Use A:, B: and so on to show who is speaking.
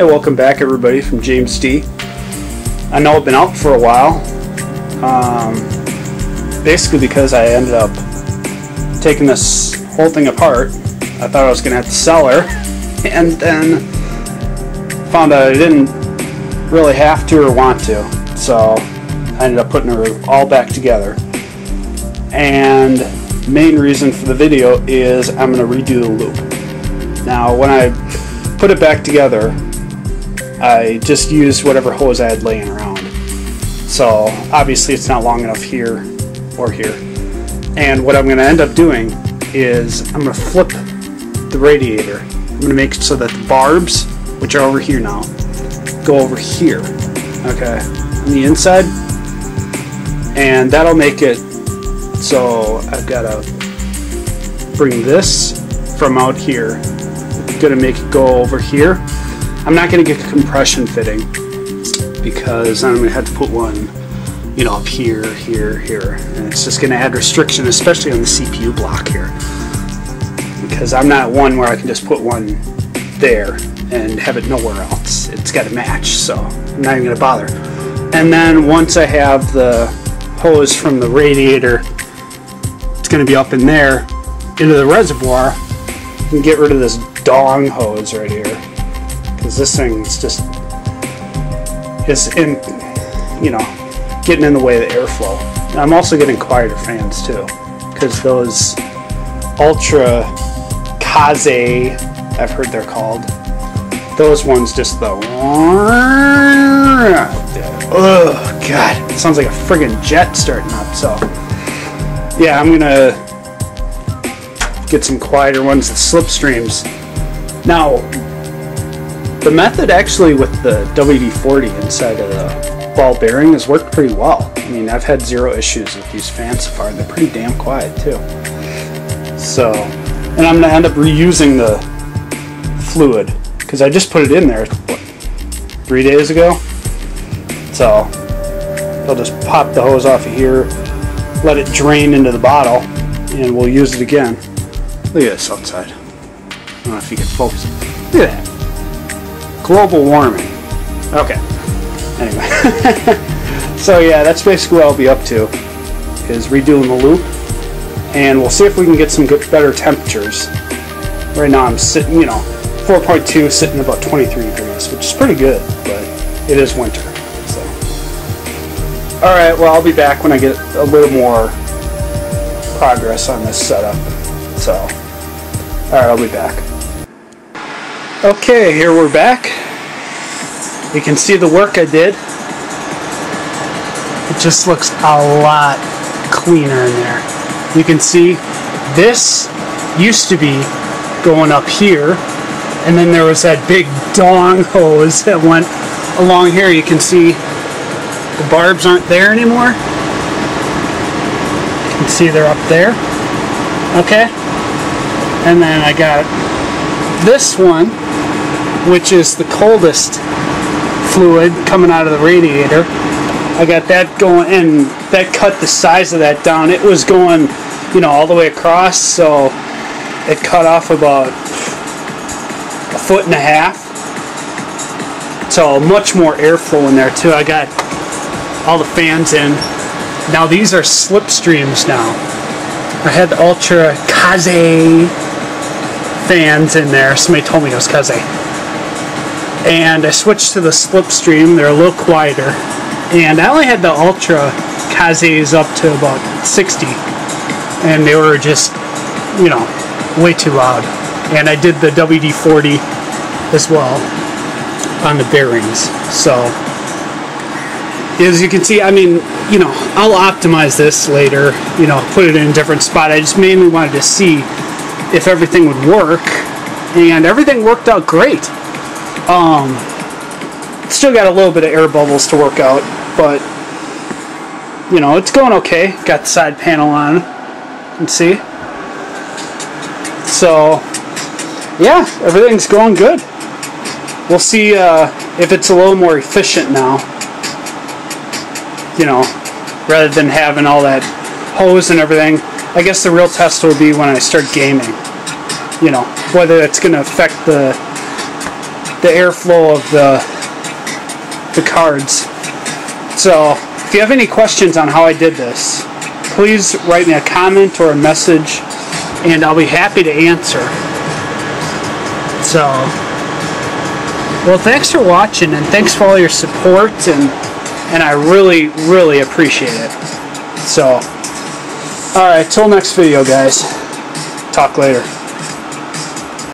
A: Hey, welcome back everybody from James D. I know I've been out for a while, um, basically because I ended up taking this whole thing apart. I thought I was going to have to sell her, and then found out I didn't really have to or want to, so I ended up putting her all back together. And main reason for the video is I'm going to redo the loop. Now, when I put it back together, I just used whatever hose I had laying around. So obviously it's not long enough here or here. And what I'm going to end up doing is I'm going to flip the radiator. I'm going to make so that the barbs, which are over here now, go over here. Okay, on the inside. And that'll make it so I've got to bring this from out here. I'm Going to make it go over here I'm not going to get a compression fitting because I'm going to have to put one, you know, up here, here, here. And it's just going to add restriction, especially on the CPU block here. Because I'm not one where I can just put one there and have it nowhere else. It's got to match, so I'm not even going to bother. And then once I have the hose from the radiator, it's going to be up in there into the reservoir and get rid of this dong hose right here because this thing's just is in you know getting in the way of the airflow. I'm also getting quieter fans too because those Ultra Kaze I've heard they're called those ones just the oh god. It sounds like a friggin' jet starting up so. Yeah I'm gonna get some quieter ones the slipstreams. Now the method actually with the WD-40 inside of the ball bearing has worked pretty well. I mean, I've had zero issues with these fans so far. They're pretty damn quiet too. So, and I'm gonna end up reusing the fluid because I just put it in there what, three days ago. So I'll just pop the hose off of here, let it drain into the bottle, and we'll use it again. Look at this outside. I don't know if you can focus. Look at that global warming. Okay. Anyway. so yeah, that's basically what I'll be up to, is redoing the loop. And we'll see if we can get some good, better temperatures. Right now I'm sitting, you know, 4.2 sitting about 23 degrees, which is pretty good, but it is winter. So. Alright, well I'll be back when I get a little more progress on this setup. So, alright, I'll be back. Okay, here we're back. You can see the work I did. It just looks a lot cleaner in there. You can see this used to be going up here and then there was that big dong hose that went along here. You can see the barbs aren't there anymore. You can see they're up there. Okay. And then I got this one, which is the coldest fluid coming out of the radiator. I got that going, and that cut the size of that down. It was going, you know, all the way across, so it cut off about a foot and a half. So much more airflow in there too. I got all the fans in. Now these are slipstreams now. I had the Ultra Kaze fans in there. Somebody told me it was Kaze and I switched to the Slipstream. They're a little quieter. And I only had the Ultra Kazes up to about 60. And they were just, you know, way too loud. And I did the WD-40 as well on the bearings. So, as you can see, I mean, you know, I'll optimize this later, you know, put it in a different spot. I just mainly wanted to see if everything would work. And everything worked out great. Um, still got a little bit of air bubbles to work out, but you know, it's going okay. Got the side panel on, and see. So, yeah, everything's going good. We'll see uh, if it's a little more efficient now. You know, rather than having all that hose and everything. I guess the real test will be when I start gaming. You know, whether it's going to affect the the airflow of the the cards. So if you have any questions on how I did this, please write me a comment or a message and I'll be happy to answer. So, well, thanks for watching and thanks for all your support and and I really, really appreciate it. So, alright, till next video, guys. Talk later.